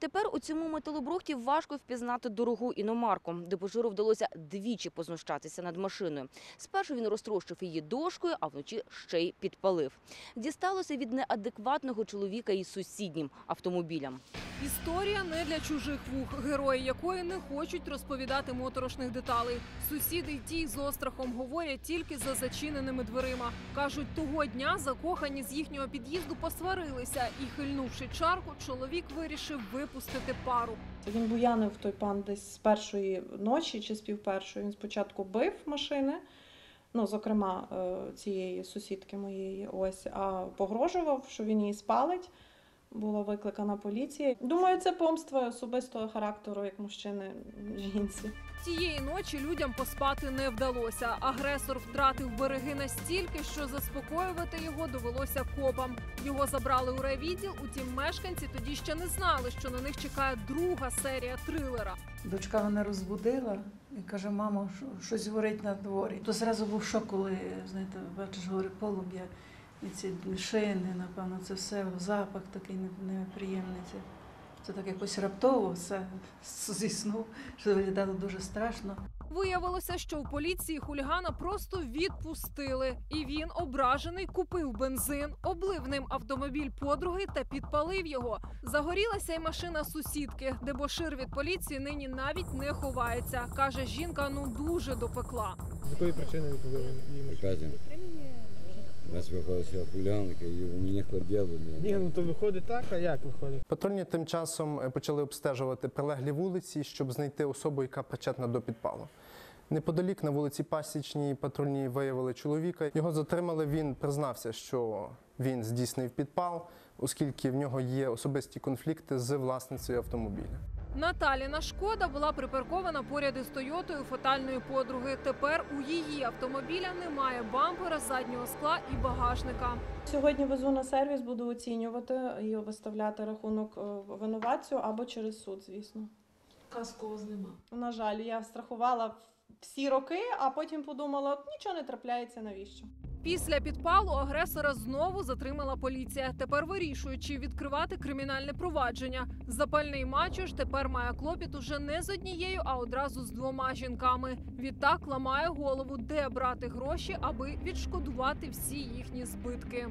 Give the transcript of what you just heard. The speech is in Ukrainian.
Тепер у цьому металобрухті важко впізнати дорогу іномарку. Дебожиру вдалося двічі познущатися над машиною. Спершу він розтрощив її дошкою, а вночі ще й підпалив. Дісталося від неадекватного чоловіка із сусіднім автомобілем. Історія не для чужих вух, герої якої не хочуть розповідати моторошних деталей. Сусіди й ті з острахом говорять тільки за зачиненими дверима. кажуть, того дня закохані з їхнього під'їзду посварилися, і хильнувши чарку, чоловік вирішив випустити пару. Він буянив той пан десь з першої ночі чи з півпершої. Він спочатку бив машини, ну, зокрема, е, цієї сусідки моєї, ось, а погрожував, що він її спалить. Була викликана поліція. Думаю, це помства особистого характеру, як мужчини жінці. Тієї ночі людям поспати не вдалося. Агресор втратив береги настільки, що заспокоювати його довелося копам. Його забрали у райвідділ, утім мешканці тоді ще не знали, що на них чекає друга серія трилера. Дочка мене розбудила і каже: мамо, що щось горить на дворі. То зразу був шок, коли знаєте, бачиш, горить полум'я, і ці шини, напевно, це все запах такий не- неприємний. Це, це так якось раптово все зі сну, що виглядало дуже страшно. Виявилося, що у поліції хулігана просто відпустили, і він, ображений, купив бензин, облив ним автомобіль подруги та підпалив його. Загорілася й машина сусідки. Дебошир від поліції нині навіть не ховається. каже, жінка ну дуже допекла. З якої причини ви побили її машину? Катя, у нас виходила хулянка, і у мене хлоп'яли. Ні, ну то виходить так, а як виходить? Патрульні тим часом е, почали обстежувати прилеглі вулиці, щоб знайти особу, яка причетна до підпалу. Неподалік на вулиці Пасічній патрульні виявили чоловіка. Його затримали. Він признався, що він здійснив підпал, оскільки в нього є особисті конфлікти з власницею автомобіля. Наталіна шкода була припаркована поряд із Тойотою фатальної подруги. Тепер у її автомобіля немає бампера, заднього скла і багажника. Сьогодні везу на сервіс, буду оцінювати і виставляти рахунок е, винуватцю або через суд, звісно. Каску у вас нема. На жаль, я страхувала всі роки, а потім подумала, нічого не трапляється, навіщо? Після підпалу агресора знову затримала поліція. Тепер вирішують, чи відкривати кримінальне провадження. Запальний мачуш тепер має клопіт уже не з однією, а одразу з двома жінками. Відтак ламає голову, де брати гроші, аби відшкодувати всі їхні збитки.